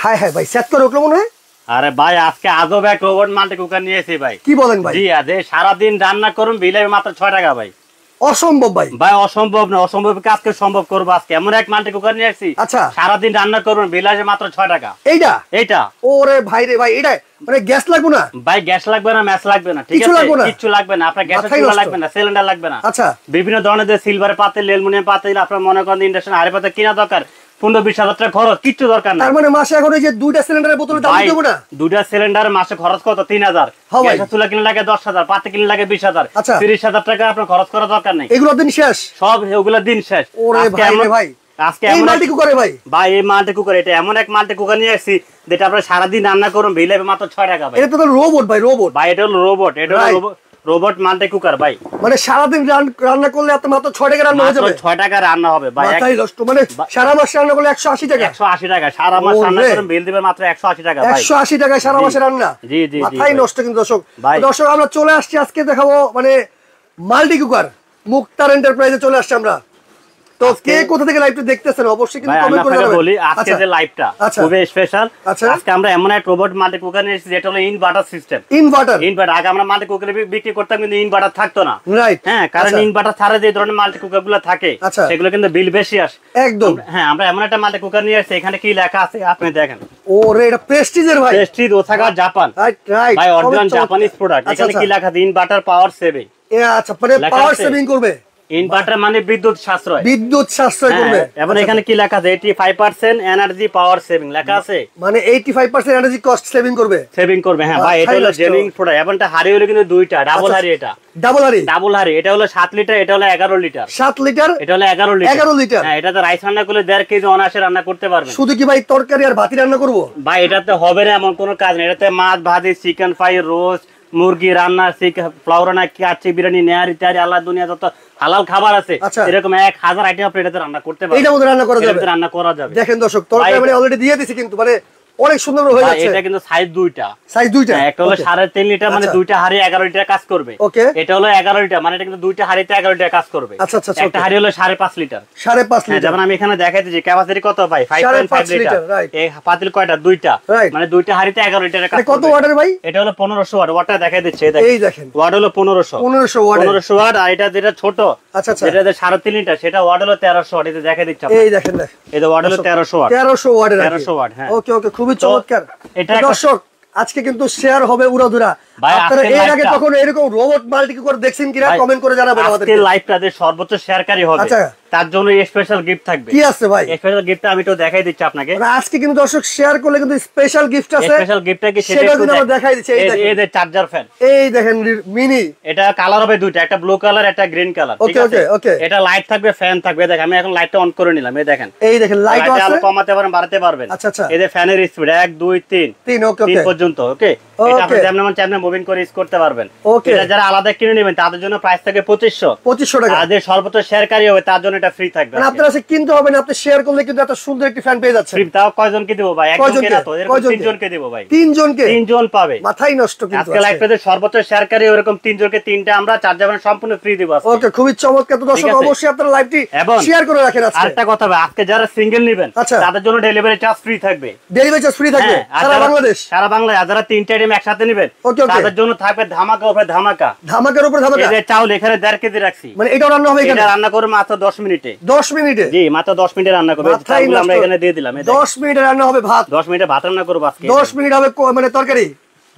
High high ভাই set করে উঠল মনে হয়? আরে ভাই আজকে আজব এক রোবট মাল্টি কুকার নিয়েছি ভাই। কি বলেন ভাই? জি আজ এই সারাদিন রান্না করুন বিলে মাত্র ছয় টাকা ভাই। অসম্ভব ভাই। ভাই অসম্ভব না অসম্ভব আজকে সম্ভব করব আজকে। এমন এক মাল্টি কুকার নিয়ে আসছি আচ্ছা। সারাদিন রান্না বিলাসে মাত্র ছয় টাকা। এইটা? এইটা। ওরে ভাই রে ভাই এটা মানে গ্যাস লাগবে না? ভাই গ্যাস লাগবে না ম্যাচ লাগবে না ঠিক আছে? কিচ্ছু লাগবে না আপনার গ্যাসের চুলা লাগবে না সিলিন্ডার লাগবে না। আচ্ছা। বিভিন্ন ধরনের যে সিলভার পাতিল অ্যালুমিনিয়াম পাতিল আপনার মনে করেন ইন্ডাকশন আরে পাতে কিনা দরকার পনেরো বিশ হাজার টাকা খরচ কিচ্ছু দরকার না তার মানে মাসে এখন এই যে দুইটা সিলিন্ডারের বোতলে দাম দেবো না? সিলিন্ডার মাসে খরচ কত? তিন হাজার। হ্যাঁ চুলা কিনে লাগে দশ হাজার পাতে কিনে লাগে বিশ হাজার। আচ্ছা। তিরিশ হাজার টাকা আপনার খরচ করার দরকার নেই। এগুলো দিন শেষ? সব ওগুলো দিন শেষ। ভাই এমন- ভাই। আজকে এই মাল্টি কুকারে ভাই? ভাই এই মাল্টি কুকার এটা এমন এক মাল্টি কুকার নিয়ে আসছি যেটা আপনার সারাদিন রান্না করুন বিলে মাত্র ছয় টাকা ভাই। এটা তো রোবট ভাই রোবট ভাই এটা হলো রোবট এটা হলো রোবট মাল্টি কুকার ভাই? মানে সারাদিন রান- রান্না করলে আপনার মাত্র ছয় টাকা রান্না হয়ে যাবে? ছয় টাকা রান্না হবে ভাই। নষ্ট মানে সারা মাস রান্না করলে একশো আশি টাকা। একশো আশি টাকা সারা মাস। রান্না করুন বিল দিবেন মাত্র একশো আশি টাকা ভাই। একশো আশি টাকায় সারা মাসের মাসে রান্না? জি, জি, মাথায় নষ্ট কিন্তু দর্শক। দর্শক আমরা চলে আসছি আজকে দেখাবো মানে মাল্টি কুকার মুক্তার এন্টারপ্রাইজে চলে আসছি আমরা। তো কে কোথা থেকে লাইভটা দেখতেছেন? অবশ্যই কিন্তু কমেন্ট করে জানাবেন বলি আজকে আচ্ছা। যে লাইভটা আচ্ছা। খুবই স্পেশাল আচ্ছা। আজকে আমরা এমন এক রোবট মাল্টি কুকার নিয়ে এসেছি যেটা হলো ইনভার্টার সিস্টেম ইনভার্টার ইনভার্টার আগে আমরা মাল্টি কুকার বিক্রি করতাম কিন্তু ইনভার্টার থাকতো না। রাইট হ্যাঁ কারণ ইনভার্টার ছাড়া যে ধরনের মাল্টি কুকারগুলো থাকে। সেগুলো কিন্তু বিল বেশি আসে। একদম। হ্যাঁ আমরা এমন একটা মাল্টি কুকার নিয়ে এখানে কি লেখা আছে আপনি দেখেন। ওরে এটা প্রেস্টিজের ভাই। Prestige Osaka Japan right right ভাই অরিজিনাল জাপানিজ প্রোডাক্ট এখানে কি লেখা আছে? ইনভার্টার পাওয়ার সেভিং আচ্ছা মানে পাওয়ার সেভিং করবে। ইনভার্টার মানে বিদ্যুৎ সাশ্রয়। বিদ্যুৎ সাশ্রয় করবে। হ্যাঁ, এবং আচ্ছা, এখানে কি লেখা আছে? Eighty five percent energy power saving লেখা আছে? মানে 85% এনার্জি কস্ট সেভিং করবে। সেভিং করবে হ্যাঁ ভাই এটা হলো জেনুইন প্রোডাক্ট এবং এটা হাড়ি হলো কিন্তু দুইটা ডাবল আচ্ছা। হাড়ি এটা। ডাবল ডাবল হাড়ি এটা হলো সাত লিটার এটা হলো এগারো লিটার 7 লিটার এটা হলো এগারো লিটার 11 লিটার। হ্যাঁ এটাতে রাইস রান্না করলে দেড় কেজি অনাসে রান্না করতে পারবেন। শুধু কি ভাই তরকারি আর ভাতি রান্না করব? ভাই এটাতে হবে না এমন কোনো কাজ নেই। এটাতে মাছ ভাজি চিকেন ফ্রাই রোস্ট মুরগি রান্না ফ্লাওয়ার রান্না কাচ্চি বিরিয়ানি নেহারি ইত্যাদি আল্লাহ দুনিয়া যত হালাল খাবার আছে। আচ্ছা। এরকম এক হাজার আইটেম আপনি এটাতে রান্না করতে পারেন রান্না করা যাবে। রান্না করা যাবে। দেখেন দর্শক তরকারি অলরেডি দিয়ে দিছি কিন্তু মানে অনেক সুন্দর হয়ে যাচ্ছে। এটা কিন্তু সাইজ দুইটা। সাইজ দুইটা? হ্যাঁ, একটা হলো Okay. সাড়ে তিন লিটার মানে আচ্ছা। দুইটা হাড়ি এগারো লিটার কাজ করবে। Okay. এটা হলো এগারো লিটার মানে এটা কিন্তু দুইটা হাড়িতে এগারো লিটার কাজ করবে। আচ্ছা, আচ্ছা, আচ্ছা, একটা হাড়ি হলো সাড়ে পাঁচ লিটার। সাড়ে পাঁচ হ্যাঁ, লিটার। যেমন আমি এখানে দেখাই দিচ্ছি ক্যাপাসিটি কত ভাই? ফাইভ সাড়ে পয়েন্ট ফাইভ পাঁচ লিটার লিটার, এই পাতিল কয়টা? দুইটা। মানে দুইটা হাড়িতে এগারো লিটারের কাজ কত। ওয়াটের ভাই? এটা হলো পনেরোশো ওয়াট ওয়াটটা দেখাই দিচ্ছে এই এই দেখেন। ওয়াট হলো পনেরোশো। পনেরোশো ওয়াটের পনেরোশো ওয়াট আর এটা যেটা ছোট আচ্ছা আচ্ছা। যেটা যে সাড়ে তিন লিটার সেটা ওয়াট হলো তেরোশো ওয়াট এটা দেখাই দিচ্ছে। এই দেখেন এটা ওয়াট হলো তেরোশো ওয়াট তেরোশো ওয়াটের 1300 watt, হ্যাঁ। ওকে ওকে খুবই চমৎকার। দর্শক আজকে কিন্তু শেয়ার হবে উড়াধুরা আপনারা এর আগে কখনো এরকম রোবট মাল্টি করে দেখছেন কিনা? কমেন্ট করে জানাবেন আমাদের লাইভটাতে সর্বোচ্চ শেয়ারকারী হবে। আচ্ছা। তার জন্য স্পেশাল গিফট থাকবে। কি আছে ভাই? স্পেশাল গিফটটা আমি তো দেখাই দিচ্ছি আপনাকে। মানে আজকে কিন্তু দর্শক শেয়ার করলে কিন্তু স্পেশাল গিফট আছে। স্পেশাল গিফটটা কি সেটা কিন্তু আমরা দেখাই দিচ্ছি, এই দেখেন। এই যে চার্জার ফ্যান এই দেখেন মিনি। এটা কালার হবে দুইটা একটা ব্লু কালার একটা গ্রিন কালার ঠিক Okay, আছে? okay, okay. এটা লাইট থাকবে ফ্যান থাকবে দেখ আমি এখন লাইটটা অন করে নিলাম এই দেখেন। এই দেখেন লাইট আছে? আপনি কমাতে পারেন বাড়াতে পারবেন। আচ্ছা, আচ্ছা। এই যে ফ্যানের স্পিড এক দুই তিন। তিন ওকে তিন ওকে পর্যন্ত ওকে এটা আপনি যেমন মন চাইবেন মুভিং করে ইউজ করতে পারবেন। এটা যারা আলাদা কিনে নেবেন তাদের জন্য প্রাইস থাকে পঁচিশশো। পঁচিশশো টাকা। আর যে সর্বোচ্চ শেয়ারকারী হবে তার জন্য এটা ফ্রি থাকবে মানে আপনার কাছে কিনতে হবে না আপনি শেয়ার করলে কিন্তু একটা সুন্দর একটি ফ্যান পেয়ে যাচ্ছে ফ্রি তাও কয়জনকে দিব ভাই? একজনকে না তো এরকম তিনজনকে দিব ভাই। তিনজনকে? তিনজন পাবে। মাথাই নষ্ট কিন্তু আজকে সর্বোচ্চ শেয়ারকারী ওরকম তিনজনকে তিনটা আমরা সম্পূর্ণ ফ্রি দিব ওকে খুবই চমৎকার। তো দর্শক অবশ্যই আপনারা লাইভটি শেয়ার করে রাখেন আজকে। আরেকটা কথা ভাই আজকে যারা সিঙ্গেল নেবেন আচ্ছা। তাদের জন্য ডেলিভারি চার্জ ফ্রি থাকবে। ডেলিভারি চার্জ ফ্রি থাকবে? হ্যাঁ, সারা বাংলাদেশ? সারা যারা তিনটা আইটেম একসাথে নেবেন. তাদের জন্য থাকবে ধামাকা উপরে ধামাকা। ধামাকের উপর ধামাকা? এই যে চাউল এখানে দেড় কেজি রাখছি। মানে এটাও রান্না হবে এখানে? রান্না করে মাত্র দশ মিনিটে দশ মিনিটে? জি মাত্র দশ মিনিটে রান্না করবে। আমরা এখানে দিয়ে দিলাম এই দেখেন। দশ মিনিটে রান্না হবে ভাত। দশ মিনিটে ভাত রান্না করব আজকে। দশ মিনিট হবে মানে তরকারি।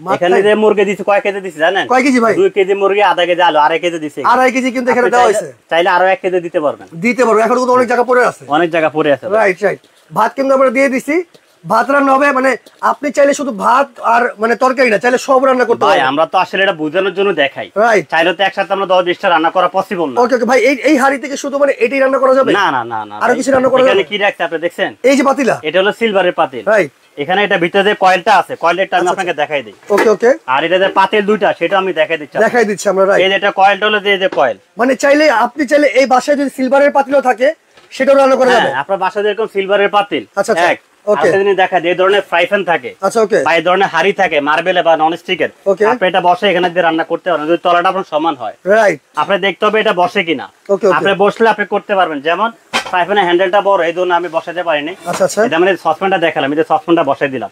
এখানে যে মুরগি দিছি কয় কেজি দিছি জানেন? কয় কেজি ভাই? 2 কেজি মুরগি আধা কেজি আলু আড়াই কেজি দিচ্ছি আড়াই কেজি কিন্তু এখানে দেওয়া হয়েছে। চাইলে আরও এক কেজি দিতে পারবেন। দিতে পারব। এখন কিন্তু অনেক জায়গা পড়ে আছে। অনেক জায়গা পড়ে আছে। রাইট রাইট ভাত কিন্তু আমরা দিয়ে দিছি। ভাত রান্না হবে মানে আপনি চাইলে শুধু ভাত আর মানে তরকারি না চাইলে সব রান্না করতে ভাই আমরা তো আসলে এটা বোঝানোর জন্য দেখাই। রাইট চাইলে তো একসাথে আমরা দশ বিশটা রান্না করা পসিবল না। ওকে ওকে ভাই এই এই হাড়ি থেকে শুধু মানে এটাই রান্না করা যাবে? না না না না আরও। কিছু রান্না করা যাবে? কি রাখছে আপনি দেখছেন? এই যে পাতিলা। এটা হলো সিলভারের পাতিল। রাইট এখানে এটা ভিতরে যে কয়েলটা আছে কয়েলটা আমি আচ্ছা, আপনাকে দেখাই দিই। ওকে ওকে আর এটা যে পাতিল দুইটা সেটা আমি দেখাই দিচ্ছি দেখাই দিচ্ছি আমরা রাইট এই যে এটা কয়েলটা হলো যে যে কয়েল মানে চাইলে আপনি চাইলে এই বাসায় যদি সিলভারের পাতিলও থাকে সেটাও রান্না করা হ্যাঁ যাবে? আপনার বাসায় যেরকম সিলভারের পাতিল আচ্ছা, আচ্ছা, এক দেখা যায় এই ধরনের ফ্রাই প্যান থাকে। আচ্ছা বা এই ধরনের হাড়ি থাকে মার্বেলে বা নন স্টিকের আপনি এটা বসে এখানে দিয়ে রান্না করতে পারেন যদি তলাটা আপনার সমান হয়। আপনি দেখতে হবে এটা বসে কিনা. আপনি বসলে আপনি করতে পারবেন। যেমন হ্যান্ডেলটা বড় এই জন্য আমি বসাতে পারিনি। আচ্ছা আচ্ছা। এটা মানে সসপ্যানটা দেখালাম এই সসপ্যানটা বসাই দিলাম।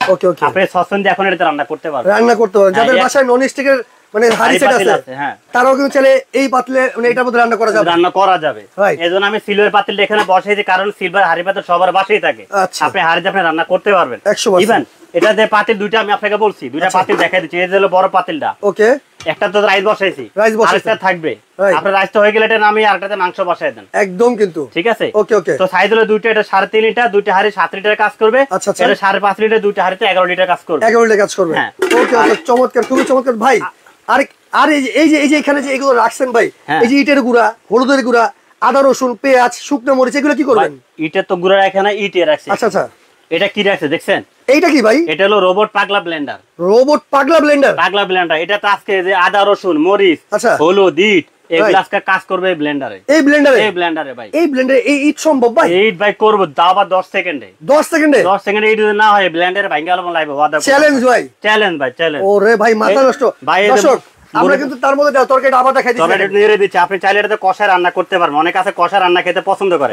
আপনি সসপ্যান দিয়ে এখন এটাতে রান্না করতে পারবেন। রান্না করতে পারেন যাদের বাসায় নন স্টিকের মানে হাড়ি সেট আছে। আছে, হ্যাঁ। তারাও কিন্তু চাইলে এই পাতলে মানে এটার মধ্যে রান্না করা যাবে। রান্না করা যাবে। Right. আমি সিলভার পাতিলটা এখানে বসাইছি কারণ সিলভার হাড়ি পাতিল সবার বাসায় থাকে। আচ্ছা। আপনি হাড়িতে আপনি রান্না করতে পারবেন। ইভেন এটা যে পাতিল দুইটা আমি আপনাকে বলছি দুইটা আচ্ছা। পাতিল দেখাই দিচ্ছি। এই যে হলো বড় পাতিলটা। ওকে। একটা তো রাইস বসাইছি। Rice বসাইছেন। থাকবে। আপনার রাইসটা হয়ে গেলে এটা নামিয়ে আরেকটাতে মাংস বসাই দেন। একদম কিন্তু। ঠিক আছে? ওকে ওকে। তো সাইজ হলো দুইটা এটা সাড়ে তিন লিটার দুইটা হাড়ি লিটার কাজ করবে। আচ্ছা। এটা সাড়ে পাঁচ লিটার দুইটা হাড়িতে এগারো লিটার কাজ করবে। কাজ করবে। হ্যাঁ। ওকে ওকে চমৎকার খুবই চমৎকার। ভাই আর আর এই যে- এই যে এখানে যে এগুলো রাখছেন ভাই হ্যাঁ। এই যে ইটের গুঁড়া হলুদের গুঁড়া আদা রসুন পেঁয়াজ শুকনো মরিচ এগুলো কি করবেন? ইটের তো গুড়া এখানে ইটে রাখছে। আচ্ছা আচ্ছা। এটা কি রাখছে দেখছেন? এইটা কি ভাই? এটা হলো রোবট পাগলা ব্লেন্ডার। রোবট পাগলা ব্লেন্ডার? পাগলা ব্লেন্ডার এটা তো আজকে যে আদা রসুন মরিচ আচ্ছা। হলুদ ইট Right. আজকে কাজ করবে ব্লেন্ডারে এই ব্লেন্ডারে এই ব্লেন্ডারে ভাই। এই ব্লেন্ডারে এই ইট সম্ভব ভাই? এইট ভাই করব আবার দশ সেকেন্ডে দশ সেকেন্ড দশ সেকেন্ডে এইট না হয় ব্লেন্ডারে ভাই চ্যালেঞ্জ ভাই। চ্যালেঞ্জ ভাই চ্যালেঞ্জ ওরে ভাই মাথা নষ্ট। ভাই, আমরা কিন্তু তার মধ্যে তরকারিটা আবার দেখাই দিচ্ছি। নেড়ে দিচ্ছে। আপনি চাইলে এটাতে কষা রান্না করতে পারবেন অনেক আছে কষা রান্না খেতে পছন্দ করে।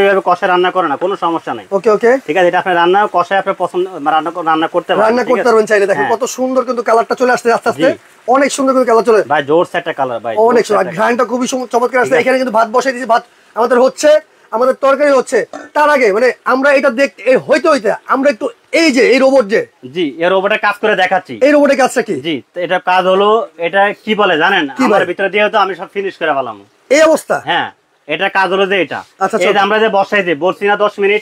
এইভাবে কষা রান্না করে না কোনো সমস্যা নাই। ওকে ওকে ঠিক আছে এটা আপনি রান্না কষায় আপনি পছন্দ রান্না রান্না করতে পারবেন রান্না করতে পারবেন চাইলে। দেখেন হ্যাঁ। কত সুন্দর কিন্তু কালারটা চলে আসছে আস্তে আস্তে। অনেক সুন্দর কিন্তু কালার চলে ভাই জোরসে একটা কালার ভাই অনেক সুন্দর। ঘ্রাণটা খুবই চমৎকার আসছে। এখানে কিন্তু ভাত বসাই দিয়েছি। ভাত আমাদের হচ্ছে আমাদের তরকারি হচ্ছে তার আগে মানে আমরা এটা দেখতে হইতে হইতে আমরা একটু এই যে এই রোবট যে জি এর ওপরে কাজ করে দেখাচ্ছি। এই রোবটের কাজটা কি? জি এটা কাজ হলো এটা কি বলে জানেন? আমার ভিতরে দিয়ে তো আমি সব ফিনিশ করে ফেলাম। এই অবস্থা? হ্যাঁ এটা কাজ হলো যে এটা। আচ্ছা, এই যে আচ্ছা। আমরা যে বসাই দিই বলছি না দশ মিনিট.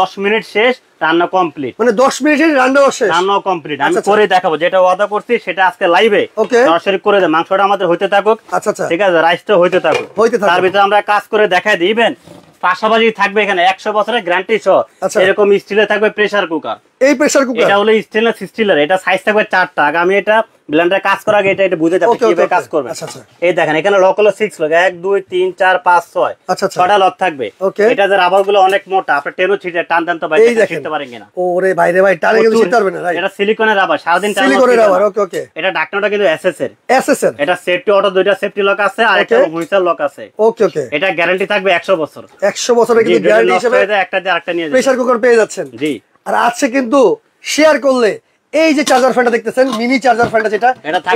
দশ মিনিট শেষ রান্না কমপ্লিট মানে দশ মিনিটের রান্না শেষ? রান্না কমপ্লিট আমি আচ্ছা, আচ্ছা। করে দেখাবো যেটা ওয়াদা করছি সেটা আজকে লাইভে. সরাসরি করে দেয় মাংসটা আমাদের হইতে থাকুক। আচ্ছা আচ্ছা। ঠিক আছে রাইসটা হইতে থাকুক। হইতে থাকুক। তার ভিতরে আমরা কাজ করে দেখাই দিবেন পাশাপাশি থাকবে এখানে একশো বছরের গ্যারান্টি সহ। আচ্ছা। এরকম স্টিলে থাকবে প্রেসার কুকার এই প্রেসার কুকার এটা হলো স্টেনলেস স্টিলের এটা সাইজ থাকবে চারটা। আগে আমি এটা ব্লেন্ডারে কাজ করার আগে এটা এটা বুঝে যাবে কীভাবে কাজ করবে। আচ্ছা, আচ্ছা। এই দেখেন এখানে লক হলো সিক্স লক এক দুই তিন চার পাঁচ ছয়। আচ্ছা, আচ্ছা। ছটা লক থাকবে. এটা যে রাবারগুলো অনেক মোটা আপনি টেনও ছিটে টান টান তো বাইরে এই ছিটতে পারেন কিনা। ওরে ভাইরে ভাই টানে কিন্তু শিখতে পারবে না এটা সিলিকনের রাবার সারাদিন টানানো সিলিকনের রাবার ওকে ওকে এটা ডাকনাটা কিন্তু এসএস এর। এসএস এর এটা সেফটি অটো দুইটা সেফটি লক আছে আর একটা. হুইসেল লক আছে। ওকে ওকে এটা গ্যারান্টি থাকবে একশো বছর। 100 বছরের কিন্তু গ্যারান্টি হিসেবে একটা দিয়ে আরেকটা নিয়ে যাবে প্রেসার কুকার পেয়ে যাচ্ছেন। জি। আর আছে কিন্তু শেয়ার করলে এই যে চার্জার ফ্যানটা দেখতেছেন মিনি চার্জার ফ্যানটা যেটা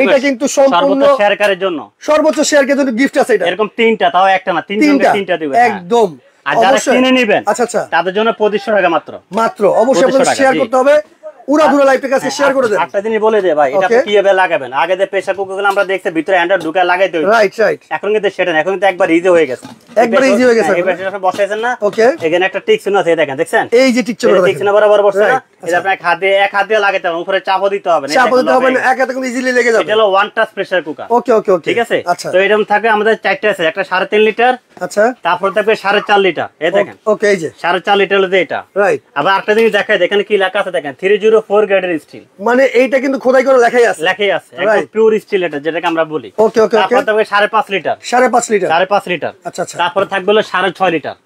এটা কিন্তু সম্পূর্ণ শেয়ারকারের জন্য। সর্বোচ্চ শেয়ার জন্য গিফট আছে এটা। এরকম তিনটা তাও একটা না তিন তিনটা। তিনটা দিবে হ্যাঁ। একদম। আর যারা কিনে নেবেন আচ্ছা আচ্ছা। তাদের জন্য 2500 টাকা মাত্র। মাত্র। অবশ্যই 2500 আপনাদের শেয়ার করতে হবে। উড়া ধুরা লাইভটাকে আজকে শেয়ার করে দেন। একটা জিনিস বলে দে ভাই এটা আপনি কীভাবে লাগাবেন? আগে যে প্রেসার কুকার আমরা দেখছি ভিতরে অ্যান্ড্রয়েড ঢুকে লাগাইতে হইতো। রাইট রাইট এখন কিন্তু সেটা না এখন কিন্তু একবার ইজি হয়ে গেছে। একবার easy হয়ে গেছে। এই এখন। বসাইছেন না? ওকে এখানে একটা টিক চিহ্ন আছে দেখেন দেখছেন? এই যে টিকচক টিক চিহ্ন বরাবর বসছে না। এটা। এক হাত এক হাত লাগাইতে হবে উপরে চাপও দিতে হবে না, চাপ দিতে হবে না এক হাতে কিন্তু ইজিলি লেগে যাবে। এটা হলো one touch pressure cooker okay okay okay ঠিক আছে? তো এরকম থাকবে আমাদের চারটে আছে একটা সাড়ে তিন লিটার আচ্ছা। তারপর থাকবে সাড়ে চার লিটার এই দেখেন। ওকে এই যে। লিটার হলো এটা। রাইট আবার একটা জিনিস দেখায় এখানে কি লেখা আছে দেখেন? থ্রি গ্রেডের স্টিল। মানে এইটা কিন্তু খোদাই করে লেখাই আছে। লেখাই আছে একদম পিওর স্টিল এটা যেটাকে আমরা বলি। ওকে ওকে ওকে তারপর থাকবে সাড়ে পাঁচ লিটার। আচ্ছা আচ্ছা। তারপরে থাকবে হলো লিটার।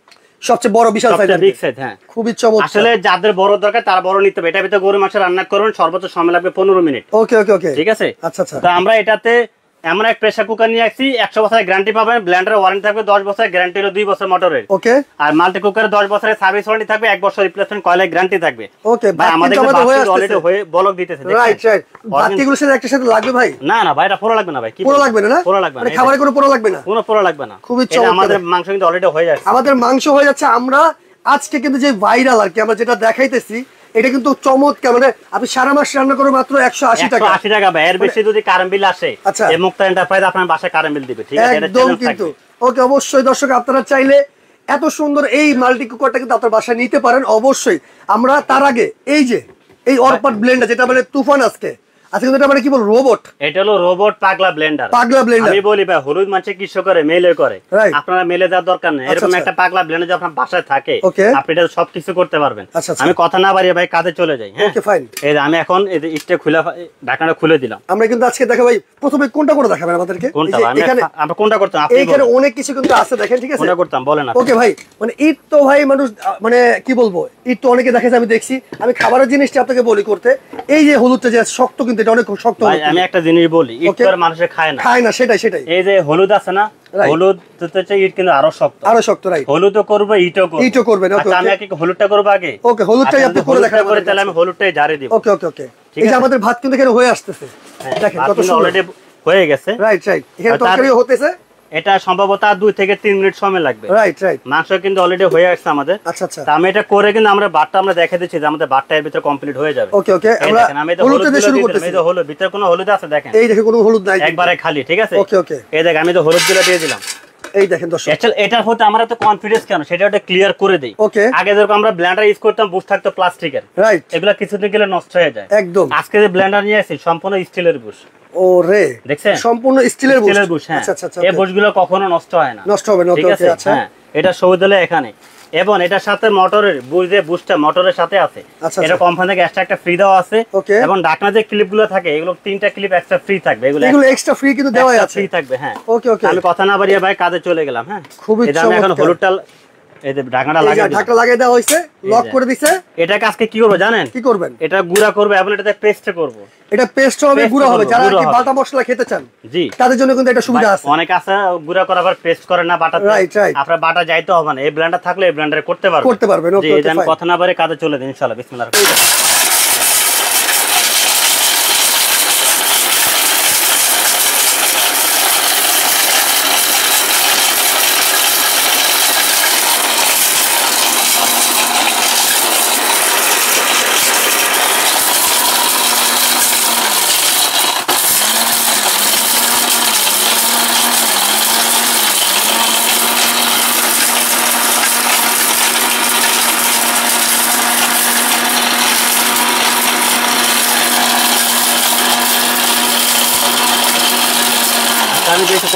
সবচেয়ে বড় বিশাল সাইজ বিগ সাইজ হ্যাঁ। খুবই চমৎকার। আসলে যাদের বড় দরকার তারা বড় নিতে হবে। এটা ভিতরে গরু মাংস রান্না করুন সর্বোচ্চ সময় লাগবে পনেরো মিনিট। ওকে ওকে ওকে ঠিক আছে? আচ্ছা আচ্ছা। তো আমরা এটাতে এমন এক প্রেসার কুকার নিয়ে আসছি একশো বছরের গ্যারান্টি পাবেন ব্ল্যান্ডারের ওয়ারেন্টি থাকবে দশ বছরের গ্যারান্টি হলো দুই বছর মোটরের ওকে আর মাল্টি কুকারে দশ বছরের সার্ভিস ওয়ারেন্টি থাকবে এক বছর রিপ্লেসমেন্ট কয়েলের গ্যারান্টি থাকবে। ওকে ভাই আমাদের হয়ে অলরেডি হয়ে বলক দিতেছে রাইট রাইট বাকিগুলোর সাথে একটা সাথে লাগবে ভাই? না না ভাই এটা পুরো লাগবে না ভাই কি পুরো লাগবে না পুরো লাগবে না মানে খাবারে কোনো পুরো লাগবে না। কোনো পুরো লাগবে না। খুবই চমৎকার। আমাদের মাংস কিন্তু অলরেডি হয়ে যাচ্ছে। আমাদের মাংস হয়ে যাচ্ছে আমরা আজকে কিন্তু যে ভাইরাল আর কি আমরা যেটা দেখাইতেছি এটা কিন্তু চমৎকার মানে আপনি সারা মাস রান্না করে মাত্র একশো আশি টাকা। আশি টাকা ভাই। এর বেশি যদি কারেন্ট বিল আসে আচ্ছা। এই মুক্তা এন্টারপ্রাইজ আপনার বাসায় কারেন্ট বিল দিবে ঠিক আছে? একদম কিন্তু। ওকে অবশ্যই দর্শক আপনারা চাইলে এত সুন্দর এই মাল্টি কুকারটা কিন্তু আপনার বাসায় নিতে পারেন। অবশ্যই আমরা তার আগে এই যে এই অরপাট ব্লেন্ডার যেটা মানে তুফান আজকে আজকে এটা মানে কি বল রোবট এটা হলো রোবট পাগলা ব্লেন্ডার পাগলা ব্লেন্ডার আমি বলি ভাই হলুদ মাছে কিসে করে? মেলে করে। আপনারা মেলে যাওয়ার দরকার নেই। এরকম আচ্ছা। একটা পাগলা ব্লেন্ডার আপনার বাসায় থাকে আপনি এটা সবকিছু করতে পারবেন। আচ্ছা, আচ্ছা। আমি কথা না বাড়িয়ে ভাই কাজে চলে যাই হ্যাঁ? ফাইন এই যে আমি এখন এই খুলে ঢাকনাটা খুলে দিলাম। আমরা কিন্তু আজকে দেখা ভাই প্রথমে কোনটা করে দেখাবেন আমাদেরকে? কোনটা? এখানে আপনি কোনটা করতাম? আপনি বলেন। অনেক কিছু কিন্তু আছে দেখেন ঠিক আছে? কোনটা করতাম? বলেন। ওকে ভাই মানে ঈদ তো ভাই মানুষ মানে কি বলব? ঈদ তো অনেকে দেখেছে আমি দেখছি। আমি খাবারের জিনিসটা আপনাকে বলি করতে। এই যে হলুদটা যে শক্ত কিন্তু এটা অনেক শক্ত ভাই আমি একটা জিনিস বলি ইট মানুষে খায় না। খায় না সেটাই সেটাই। এই যে হলুদ আছে না হলুদ ইট কিন্তু আরও শক্ত। আরও শক্ত রাইট হলুদও করব ইটও করব। ইটও আচ্ছা, আমি. আগে হলুদটা করব আগে? ওকে হলুদটাই আচ্ছা, আপনি করে হলুদটা করে তাহলে আমি হলুদটাই ঝাড়ে দিব। ওকে ওকে ওকে এই যে আমাদের ভাত কিন্তু এখানে হয়ে আসতেছে। দেখেন কত অলরেডি হয়ে গেছে। রাইট রাইট এখানে আর হতেছে। এটা সম্ভবত আর দুই থেকে তিন মিনিট সময় লাগবে। রাইট রাইট মাংস কিন্তু অলরেডি হয়ে আসছে আমাদের। আচ্ছা আচ্ছা। আমি এটা করে কিন্তু আমরা বাটটা আমরা দেখে দিচ্ছি যে আমাদের বাটটা এর ভিতরে কমপ্লিট হয়ে যাবে। ওকে ওকে আমরা আমি তো হলুদ দিয়ে শুরু করতেছি। হলুদ ভিতরে কোনো হলুদ আছে দেখেন? এই দেখে কোনো হলুদ নাই। একবারে খালি ঠিক আছে? ওকে ওকে এই দেখ আমি তো হলুদগুলো দিয়ে দিলাম। এই দেখেন দর্শক। এটার প্রতি আমার এত কনফিডেন্স কেন? সেটা ওটা ক্লিয়ার করে দেই। ওকে আগে যেরকম আমরা ব্লেন্ডার ইউজ করতাম বুশ থাকতো প্লাস্টিকের রাইট এগুলা কিছুদিন গেলে নষ্ট হয়ে যায়। একদম। আজকে যে ব্লেন্ডার নিয়ে আসি সম্পূর্ণ স্টিলের বুশ ও দেখছেন? সম্পূর্ণ স্টিলের বুশ। স্টিলের বুশ হ্যাঁ। আচ্ছা আচ্ছা আচ্ছা। এই বুশগুলো কখনো নষ্ট হয় না। নষ্ট হবে না ঠিক আছে? আচ্ছা। এটা সবুজ এখানে। এবং এটার সাথে মোটরের বুশ যে মোটরের সাথে আছে এটা। কোম্পানি থেকে এক্সট্রা একটা ফ্রি দেওয়া আছে. এবং ডাকনা যে থাকে এগুলো তিনটা ক্লিপ এক্সট্রা ফ্রি থাকবে। এগুলো এগুলো এক্সট্রা ফ্রি কিন্তু দেওয়াই আছে। ফ্রি থাকবে হ্যাঁ। ওকে ওকে। আমি কথা না বাড়িয়ে ভাই কাজে চলে গেলাম হ্যাঁ। খুবই এখন হলুদটা ঢাকনাটা লাগিয়ে ঢাকনা লাগিয়ে দেওয়া হয়েছে লক করে দিছে। এটাকে আজকে কি করব জানেন? কি করবেন? এটা গুঁড়া করব এবং এটাতে পেস্ট করব। এটা পেস্ট হবে গুঁড়া হবে। যারা গুঁড়ো কি বাটা মশলা খেতে চান জি। তাদের জন্য কিন্তু এটা সুবিধা আছে। অনেক আছে গুঁড়া পেস্ট করে না বাটা. আপনার যাইতে হবে না। এই ব্লেন্ডার থাকলে এই ব্লেন্ডারে করতে পারবেন। করতে পারবেন, কথা না পারে কাজে চলে দিন ইনশাআল্লাহ বিসমিল্লাহ।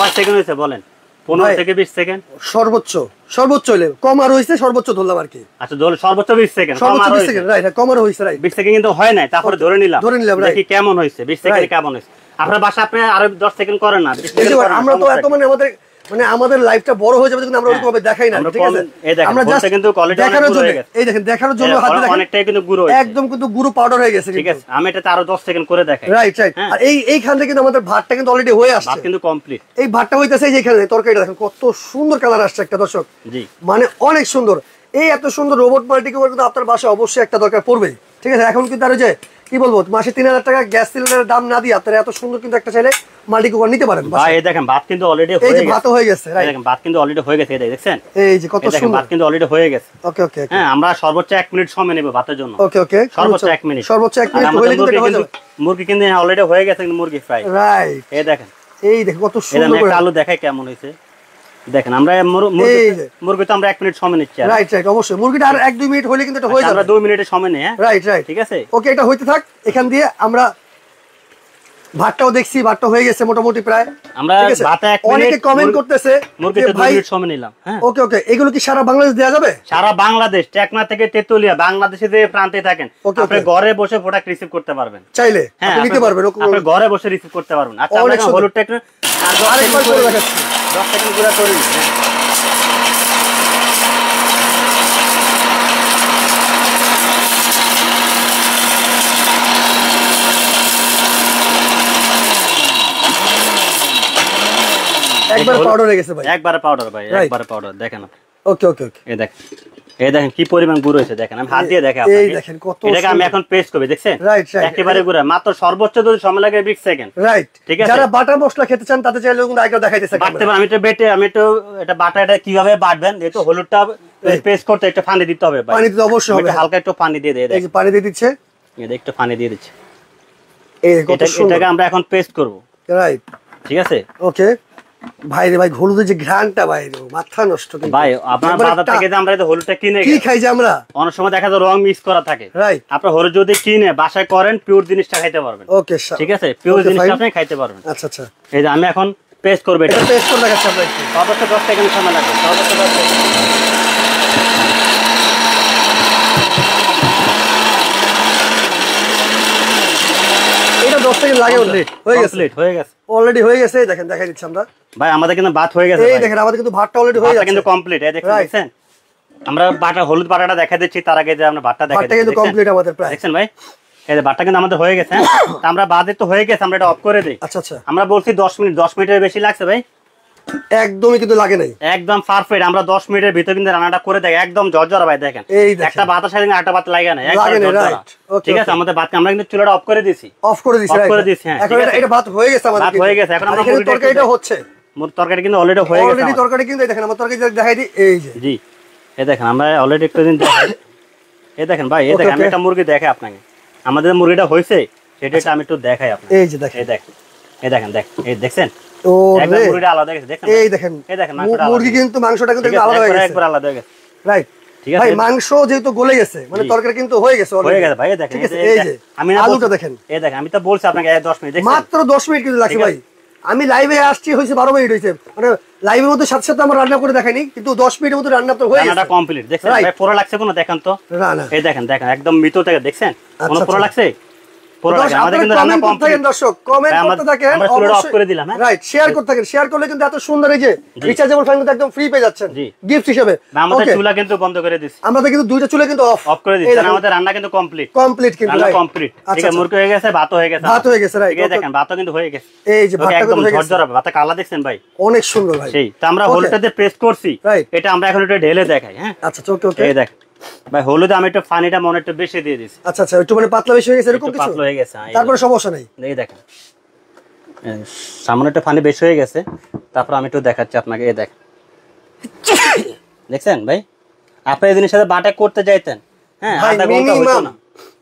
কয় সেকেন্ড হয়েছে বলেন? পনেরো। থেকে বিশ সেকেন্ড সর্বোচ্চ সর্বোচ্চ হইলে কম আর হইছে সর্বোচ্চ ধরলাম আর কি। আচ্ছা ধরলে সর্বোচ্চ বিশ সেকেন্ড সর্বোচ্চ বিশ সেকেন্ড রাইট কম আর হইছে রাইট বিশ সেকেন্ড কিন্তু হয় নাই তারপরে ধরে নিলাম। ধরে নিলাম. দেখি কেমন হয়েছে বিশ সেকেন্ড কেমন হয়েছে আপনার বাসা আপনি আরও দশ সেকেন্ড করেন না 20 এই second যে করেন না, আমরা তো এত মানে আমাদের মানে আমাদের লাইফটা বড় হয়ে যাবে কিন্তু আমরা ওরকম ভাবে দেখাই না ঠিক আছে? আমরা জাস্ট কিন্তু দেখানোর জন্য হয়ে গেছে। এই দেখেন দেখানোর জন্য হাতে দেখেন। অনেকটাই কিন্তু গুঁড়ো। একদম কিন্তু গুঁড়ো পাউডার হয়ে গেছে ঠিক আছে আমি এটাতে আরও দশ সেকেন্ড করে দেখাই। রাইট রাইট হ্যাঁ। আর এই এইখান থেকে কিন্তু আমাদের ভাতটা কিন্তু অলরেডি হয়ে ভাত কিন্তু কমপ্লিট এই ভাতটা হইতেছে এই যে এখানে তরকারিটা দেখেন কত সুন্দর কালার আসছে একটা দর্শক। জি। মানে অনেক সুন্দর। এই এত সুন্দর রোবট মাল্টি কুকার কিন্তু আপনার বাসায় অবশ্যই একটা দরকার পড়বে। ঠিক আছে এখন কিন্তু আর যে কি বলব মাসে তিন হাজার টাকা গ্যাস সিলিন্ডারের দাম না দিয়ে আপনারা এত সুন্দর কিন্তু একটা চাইলে মাল্টি কুকার নিতে পারেন ভাই এই দেখেন ভাত কিন্তু অলরেডি হয়ে গেছে। ভাতও হয়ে গেছে রাইট দেখেন ভাত কিন্তু অলরেডি হয়ে গেছে এই দেখছেন? এই যে কত সুন্দর ভাত কিন্তু অলরেডি হয়ে গেছে। ওকে ওকে হ্যাঁ আমরা সর্বোচ্চ এক মিনিট সময় নেব ভাতের জন্য। ওকে ওকে সর্বোচ্চ এক মিনিট। সর্বোচ্চ এক আর মিনিট এটা মুরগি হয়ে যাবে। মুরগি কিন্তু অলরেডি হয়ে গেছে কিন্তু মুরগি ফ্রাই রাইট এই দেখেন। এই দেখো কত সুন্দর দেখেন করে আলু দেখাই কেমন হয়েছে। দেখেন আমরা মুর- মুরগি তো আমরা এক মিনিট সময় নিচ্ছি রাইট রাইট অবশ্যই। মুরগিটা আর এক দুই মিনিট হইলে কিন্তু এটা হয়ে আচ্ছা, আমরা যাবে। দুই মিনিটের সময় নেই হ্যাঁ? রাইট রাইট ঠিক আছে? ওকে এটা হইতে থাক এখান দিয়ে আমরা ভাতটাও দেখছি ভাতটা হয়ে গেছে মোটামুটি প্রায়। আমরা ভাতে এক অনেকে কমেন্ট করতেছে মুরগিতে যে দুই ভাই মিনিট সময় নিলাম হ্যাঁ। ওকে ওকে এগুলো কি সারা বাংলাদেশ দেওয়া যাবে? সারা বাংলাদেশ টেকনা থেকে তেতুলিয়া বাংলাদেশে যে প্রান্তে থাকেন আপনি ঘরে বসে প্রোডাক্ট রিসিভ করতে পারবেন। চাইলে হ্যাঁ আপনি নিতে পারবেন আপনি ঘরে বসে রিসিভ করতে পারবেন। আচ্ছা আমরা হলুদ টেকনা আর আরেকবার করে দেখাচ্ছি। দশ সেকেন্ড গুঁড়া করে একবার পাউডার হয়ে গেছে ভাই। একবারে পাউডার ভাই. একবারে পাউডার দেখেন ওকে ওকে ওকে এই দেখেন এই দেখেন কি পরিমাণ গুঁড়ো হয়েছে দেখেন আমি হাত দিয়ে দেখে এই দেখেন কত এটাকে আমি এখন পেস্ট করবি দেখছেন. একেবারে গুঁড়া মাত্র সর্বোচ্চ যদি সময় লাগে বিশ সেকেন্ড রাইট ঠিক আছে। যারা বাটার মশলা খেতে চান তাদের চাইলে কিন্তু আগে দেখাইতেছে বাটতে পারেন আমি বেটে আমি একটু এটা বাটা এটা কীভাবে বাটবেন যেহেতু হলুদটা পেস্ট করতে একটু পানি দিতে হবে ভাই। পানি দিতে অবশ্যই হবে। হালকা একটু পানি দিয়ে দিয়ে এই পানি দিয়ে দিচ্ছে। একটু পানি দিয়ে দিচ্ছি। এই কত সুন্দর। এটাকে আমরা এখন পেস্ট করব। রাইট ঠিক আছে? ওকে ভাই রে ভাই হলুদের যে ঘ্রাণটা বাইরে মাথা নষ্ট ভাই আপনার একবারে বাজার থেকে যে আমরা হলুদটা কিনে কি খাই যে আমরা? অনেক সময় দেখা যায় রং মিক্স করা থাকে। রাইট আপনার হলুদ যদি কিনে বাসায় করেন পিওর জিনিসটা খাইতে পারবেন। ওকে ঠিক আছে? পিওর জিনিসটা আপনি খাইতে পারবেন। আচ্ছা আচ্ছা। এই যে আমি এখন পেস্ট করব এটা। পেস্ট করে দেখাচ্ছি আমরা অবশ্যই সর্বোচ্চ দশ সেকেন্ড সময় লাগবে। অবশ্যই দশ সেকেন্ড। এটা দশ সেকেন্ড লাগে হয়ে গেছে। হয়ে গেছে। অলরেডি হয়ে গেছে দেখেন দেখাই দিচ্ছি আমরা। ভাই আমাদের কিন্তু ভাত হয়ে গেছে এই দেখেন আমাদের কিন্তু ভাতটা অলরেডি হয়ে কিন্তু কমপ্লিট এই আমরা বাটা হলুদ বাটাটা দেখা দিচ্ছি তার আগে যে আমরা ভাতটা দেখা কমপ্লিট আমাদের প্রায়। ভাই? এই যে বাটটা কিন্তু আমাদের হয়ে গেছে হ্যাঁ? আমরা বাদে তো হয়ে গেছে আমরা এটা অফ করে দিই। আচ্ছা আচ্ছা। আমরা বলছি দশ মিনিট দশ মিনিটের বেশি লাগছে ভাই? একদমই কিন্তু লাগে নাই। একদম পারফেক্ট আমরা দশ মিনিটের ভিতরে কিন্তু রান্নাটা করে দেখ একদম জর্জরা ভাই দেখেন। একটা বাতাস সাথে একটা বাত লাগে না লাগে না. Okay, ঠিক আছে আমাদের বাতকে আমরা কিন্তু চুলাটা অফ করে দিছি অফ করে দিছি Off right, করে। দিছি, হ্যাঁ, এখন এটা এটা ভাত হয়ে গেছে আমাদের ভাত হয়ে গেছে, এখন আমরা একটু তরকারিটা হচ্ছে। মোর তরকারি কিন্তু অলরেডি হয়ে গেছে অলরেডি তরকারি কিন্তু দেখেন আমার তরকারি দেখাই দিই এই যে। জি। এই দেখেন আমরা অলরেডি একটু দিন দেখাই। এই দেখেন ভাই এই দেখেন আমি একটা মুরগি দেখে আপনাকে। আমাদের মুরগিটা হয়েছে সেটা আমি একটু দেখাই আপনাকে। এই যে দেখেন। এই দেখেন এই দেখেন দেখ এই দেখছেন? ও একদম রে। মুরগিটা আলাদা গেছে দেখেন এই দেখেন এই দেখেন মু- মাংসটা আলাদা মুরগি কিন্তু মাংসটা কিন্তু ঠিক একটু আছে, আলাদা হয়ে গেছে। আলাদা হয়ে গেছে। রাইট ভাই মাংস যেহেতু গলে গেছে মানে তরকারি কিন্তু হয়ে গেছে হয়ে গেছে ভাই দেখেন এই এই যে- যে আমি আলুটা দেখেন। এই দেখেন আমি তো বলছি আপনাকে 10 মিনিট মাত্র দশ মিনিট কিন্তু লাগছে ভাই। আমি লাইভে আসছি হয়েছে বারো মিনিট হয়েছে। মানে লাইভের মধ্যে সাথে সাথে আমার রান্না করে দেখাইনি কিন্তু দশ মিনিটের মধ্যে রান্না তো হয়ে রান্নাটা কমপ্লিট দেখছেন? ভাই লাগছে কোনো? দেখেন তো। না না। এই দেখেন দেখেন একদম মৃত থেকে দেখছেন? কোনো আচ্ছা, আচ্ছা। লাগছে? দর্শক, কমেন্ট করতে থাকেন হ্যাঁ? রাইট শেয়ার করতে থাকেন শেয়ার করলে কিন্তু এত সুন্দর এই যে রিচার্জেবল ফ্যান কিন্তু একদম ফ্রি পেয়ে যাচ্ছেন গিফট হিসেবে। আমাদের চুলা কিন্তু বন্ধ করে দিছি আমরা কিন্তু দুইটা চুলে কিন্তু অফ অফ করে দিচ্ছি আমাদের রান্না কিন্তু কমপ্লিট কমপ্লিট কিন্তু কমপ্লিট ঠিক আচ্ছা আছে মুরগি হয়ে গেছে ভাতও হয়ে গেছে। ভাত হয়ে গেছে, right, ঠিক আছে okay. দেখেন ভাতও কিন্তু হয়ে গেছে। এই যে ভাতটা একদম কিন্তু হয়ে গেছে ঝরঝরা ভাতটা কালা দেখছেন ভাই? অনেক সুন্দর ভাই। সেই তো আমরা করছি। এটা আমরা এখন একটু ঢেলে দেখাই হ্যাঁ? আচ্ছা ওকে ওকে এই দেখ ভাই হলুদ আমি একটু পানিটা মনে একটু বেশি দিয়ে দিছি। আচ্ছা আচ্ছা একটু মানে পাতলা বেশি হয়ে গেছে এরকম কিছু? পাতলা হয়ে গেছে তারপরে সমস্যা নেই। এই দেখেন। সামনে একটু পানি বেশি হয়ে গেছে তারপর আমি একটু দেখাচ্ছি আপনাকে এই দেখ দেখছেন ভাই? আপনি এই জিনিসের সাথে বাটে করতে যাইতেন। হ্যাঁ আধা ঘণ্টা হইতো না।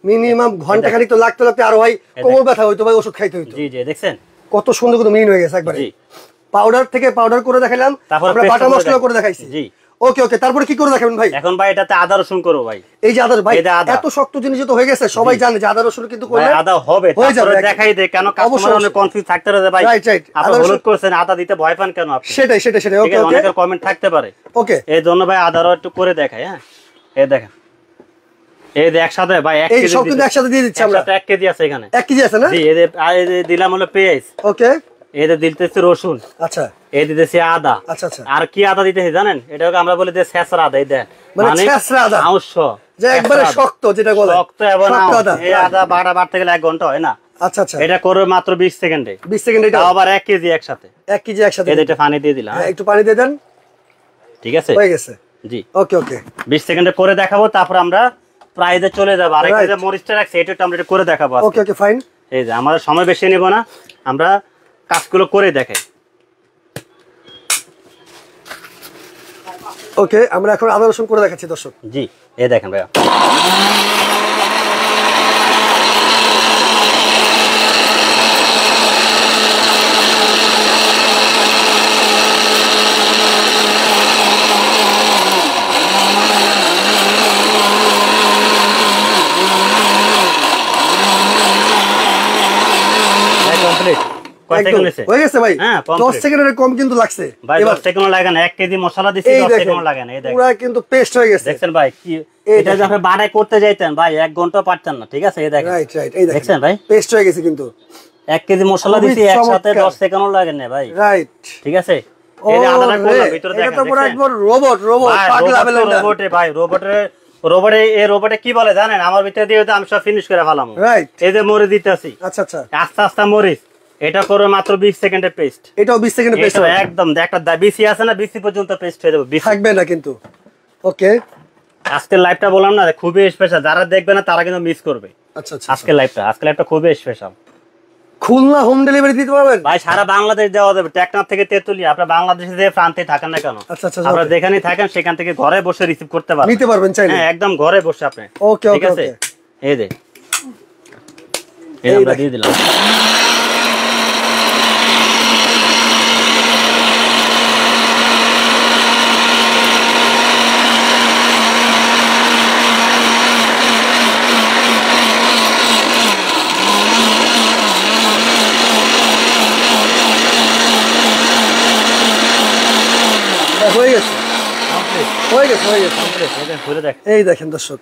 মিনিমাম ঘণ্টা খানিক তো লাগতে লাগতে আরও ভাই কোমর ব্যথা হইতো ভাই ওষুধ খাইতে হইতো। জি জি দেখছেন? কত সুন্দর কিন্তু মিন হয়ে গেছে একবারে। জি। পাউডার থেকে পাউডার করে দেখালাম তারপরে বাটা মশলা করে দেখাইছি। জি। ওকে ওকে তারপরে কি করে দেখাবেন ভাই? এখন ভাই এটাতে আদা রসুন করব ভাই। এই যে আদার ভাই এই যে আদা। এত শক্ত জিনিস তো হয়ে গেছে সবাই জানে যে আদা রসুন কিন্তু করলে আদা হবে তারপরে দেখাই দে কেন কাস্টমার অনেক কনফিউজ থাকতে ভাই। Right, right. আপনি হলুদ করছেন আদা দিতে ভয় পান কেন আপনি? সেটাই সেটাই সেটাই। ওকে ওকে অনেকের কমেন্ট থাকতে পারে। ওকে এই জন্য ভাই আদারও একটু করে দেখাই হ্যাঁ? এই দেখেন। এই যে একসাথে ভাই এক এই কেজি সব কিন্তু একসাথে দিয়ে দিচ্ছি আমরা। কেজি আছে এখানে। এক কেজি আছে না? জি এই যে দিলাম হলো পেঁয়াজ। ওকে এদের দিতেছি রসুন। আচ্ছা। এই দিতেছি আদা। আচ্ছা আচ্ছা। আর কি আদা দিতেছি জানেন? এটাকে আমরা বলি যে ছেঁচড়া আদা এই দেন। মানে ছেঁচড়া আদা। আউশ যে একবারে শক্ত যেটা বলে। শক্ত এবং শক্ত আউশ। আদা। এই আদা বাটা বাড়তে গেলে এক ঘণ্টা হয় না? আচ্ছা আচ্ছা। এটা করবে মাত্র বিশ সেকেন্ডে। বিশ সেকেন্ড এটা আবার কেজি একসাথে। এক কেজি একসাথে। এটা পানি দিয়ে দিলাম। হ্যাঁ একটু পানি দিয়ে দেন। ঠিক আছে? হয়ে গেছে। জি। ওকে ওকে। বিশ সেকেন্ডে করে দেখাবো তারপর আমরা প্রাইজে চলে যাব. যে মরিচটা রাখছি এটা আমরা করে দেখাবো আজকে। ওকে ওকে ফাইন এই যে আমাদের সময় বেশি নেব না। আমরা কাজগুলো করে দেখাই। ওকে আমরা এখন আদা রসুন করে দেখাচ্ছি দর্শক। জি এ দেখেন ভাইয়া কমপ্লিট কয় একদম সেকেন্ড হয়েছে হয়ে গেছে ভাই। complete। দশ সেকেন্ডের কম কিন্তু লাগছে। ভাই এবার দশ সেকেন্ড লাগে না। এক কেজি মশলা দিচ্ছি এই সেকেন্ড লাগে না এই দেখেন। পুরা কিন্তু পেস্ট গেছে। দেখছেন ভাই কি এটা যদি আপনি করতে যাইতেন ভাই এক ঘণ্টা পারতেন না ঠিক আছে? এই দেখেন। রাইট রাইট এই দেখেন। ভাই? পেস্ট হয়ে গেছে কিন্তু। এক কেজি মশলা দিছি একসাথে চমৎকার। দশ সেকেন্ডও লাগে না ভাই। রাইট ঠিক আছে? এই যে করলাম রে, ভিতরে এটা তো পুরো একবার রোবট রোবট পাগলা robot তো ব্লেন্ডার robot এ ভাই রোবটের রোবটে এই রোবটে কি বলে জানেন? আমার ভিতরে দিয়ে আমি সব ফিনিশ করে ফেলাম। রাইট এই যে মরে দিতেছি। আচ্ছা আচ্ছা। আস্তে আস্তে মরিচ। এটা করবে মাত্র বিশ সেকেন্ডের পেস্ট এটাও বিশ সেকেন্ডে পেস্ট একদম একটা দা- বিসি আছে না বিসি পর্যন্ত পেস্ট হয়ে যাবে থাকবে না কিন্তু। ওকে। আজকের লাইভটা বললাম না খুবই স্পেশাল যারা দেখবে না তারা কিন্তু মিস করবে। আচ্ছা আচ্ছা আজকের লাইভটা আজকে লাইভটা খুবই স্পেশাল খুলনা হোম ডেলিভারি দিতে পারবেন? ভাই সারা বাংলাদেশ দেওয়া যাবে। টেকনাফ থেকে তেতুলি আপনারা বাংলাদেশে যে প্রান্তে থাকেন না কেন? আচ্ছা আচ্ছা আপনারা. যেখানেই থাকেন সেখান থেকে ঘরে বসে রিসিভ করতে পারবেন। নিতে পারবেন চাইলে। হ্যাঁ একদম ঘরে বসে আপনি। ওকে ওকে ঠিক আছে? এই এই এই আমরা দিয়ে দিলাম। হ্যাঁ, হয়ে গেছে। হয়ে গেছে হয়ে গেছে। এই যে ঘুরে দেখ। এই দেখেন দর্শক।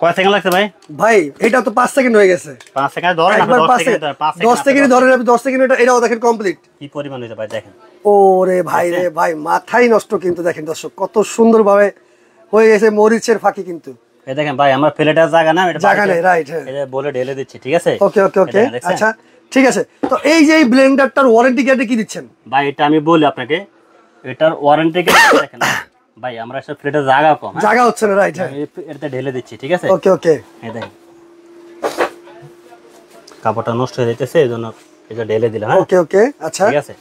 কয় সেকেন্ড লাগছে ভাই? ভাই এটা তো পাঁচ সেকেন্ড হয়ে গেছে। সেকেন্ড ধরেন একবার দশ সেকেন্ড সেকেন্ড পাঁচ দশ সেকেন্ড সেকেন্ড আপনি দশ সেকেন্ড এটা এটাও দেখেন কমপ্লিট কি পরিমাণ হয়েছে ভাই দেখেন। ওরে ভাই রে ভাই মাথাই নষ্ট কিন্তু দেখেন দর্শক কত সুন্দর ভাবে হয়ে গেছে মরিচের ফাঁকি কিন্তু। এই দেখেন ভাই আমার প্লেটের জায়গা না এটা জায়গা নেই, right, হ্যাঁ। এটা বলে ঢেলে দিচ্ছি ঠিক আছে? ওকে ওকে ওকে? আচ্ছা ঠিক আছে। তো এই যে এই ব্লেন্ডারটার ওয়ারেন্টি গ্যারান্টি কি দিচ্ছেন? ভাই এটা আমি বলি আপনাকে এটার ওয়ারেন্টি দেখেন। ভাই আমরা সব প্লেটের জায়গা কম হ্যাঁ? জায়গা হচ্ছে না রাইট এটাতে ঢেলে দিচ্ছি ঠিক আছে? ওকে ওকে এই দেখেন। কাপড়টা নষ্ট হয়ে যাইতেছে এই জন্য এটা ঢেলে দিলাম হ্যাঁ? ওকে ওকে আচ্ছা। ঠিক আছে?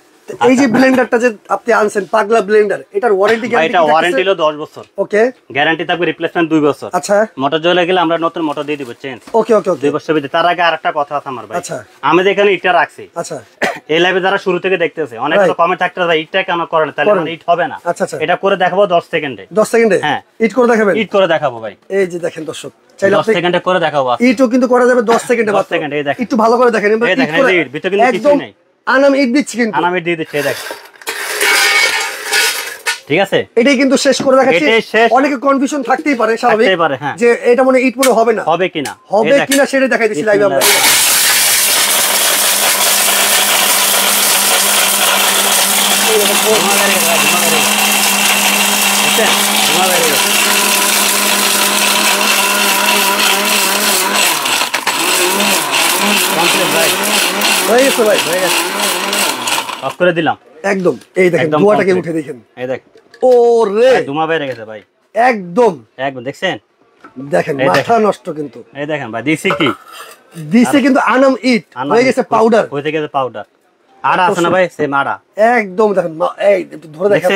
এই যে ব্লেন্ডারটা যে আপনি আনছেন পাগলা ব্লেন্ডার এটার ওয়ারেন্টি গ্যারান্টি এটা ওয়ারেন্টি হলো দশ বছর। ওকে গ্যারান্টি থাকবে রিপ্লেসমেন্ট দুই বছর। আচ্ছা। মোটর জ্বলে গেলে আমরা নতুন মোটর দিয়ে দিব চেঞ্জ ওকে ওকে ওকে দুই বছর ভিতরে। তার আগে আরেকটা কথা আছে আমার ভাই। আচ্ছা। আমি এখানে ইটটা রাখছি আচ্ছা। এই লাইভে যারা শুরু থেকে দেখতেছে অনেক. কমেন্ট থাকতে ভাই ইটটা কেন করেন? তাহলে। আমার ইট হবে না। আচ্ছা, আচ্ছা। এটা করে দেখাবো দশ সেকেন্ডে দশ সেকেন্ডে হ্যাঁ। ইট করে দেখাবেন? ইট করে দেখাবো ভাই। এই যে দেখেন দর্শক চাইলে দশ আপনি সেকেন্ডে করে দেখাবো আজকে। ইটও কিন্তু করা যাবে দশ সেকেন্ডে 10 মাত্র। সেকেন্ডে, এই দেখেন। একটু ভালো করে দেখেন এই ইট করে ভিতরে কিন্তু একদম নেই। আনাম ইট দিচ্ছি কিন্তু। আনামি দিয়ে দিচ্ছে দেখ। ঠিক আছে? এটাই কিন্তু শেষ করে দেখাচ্ছি অনেকে কনফিউশন থাকতেই পারে স্বাভাবিক। হ্যাঁ। যে এটা মনে ইট মনে হবে না। হবে কিনা? হবে কিনা সেটা দেখাই দিচ্ছি লাইভে আমরা ধোঁয়া বেরিয়ে গেছে, ধোঁয়া বেরিয়ে গেছে। বুঝছেন? ধোঁয়া বেরিয়ে গেছে। Complete ভাই, হয়ে গেছে ভাই হয়ে গেছে। Off করে দিলাম। একদম এই দেখেন ধোঁয়াটাকে উঠে দেখেন। এই দেখ। ও রে ধোঁয়া বেরিয়ে গেছে ভাই। একদম। একদম দেখছেন? দেখেন মাথা নষ্ট কিন্তু। এই দেখেন ভাই দিছি কি? দিছে কিন্তু আনাম ইট হয়ে গেছে পাউডার হয়ে গেছে পাউডার আড়া আছে না ভাই? সেম আড়া। একদম দেখেন এই ধরে দেখেন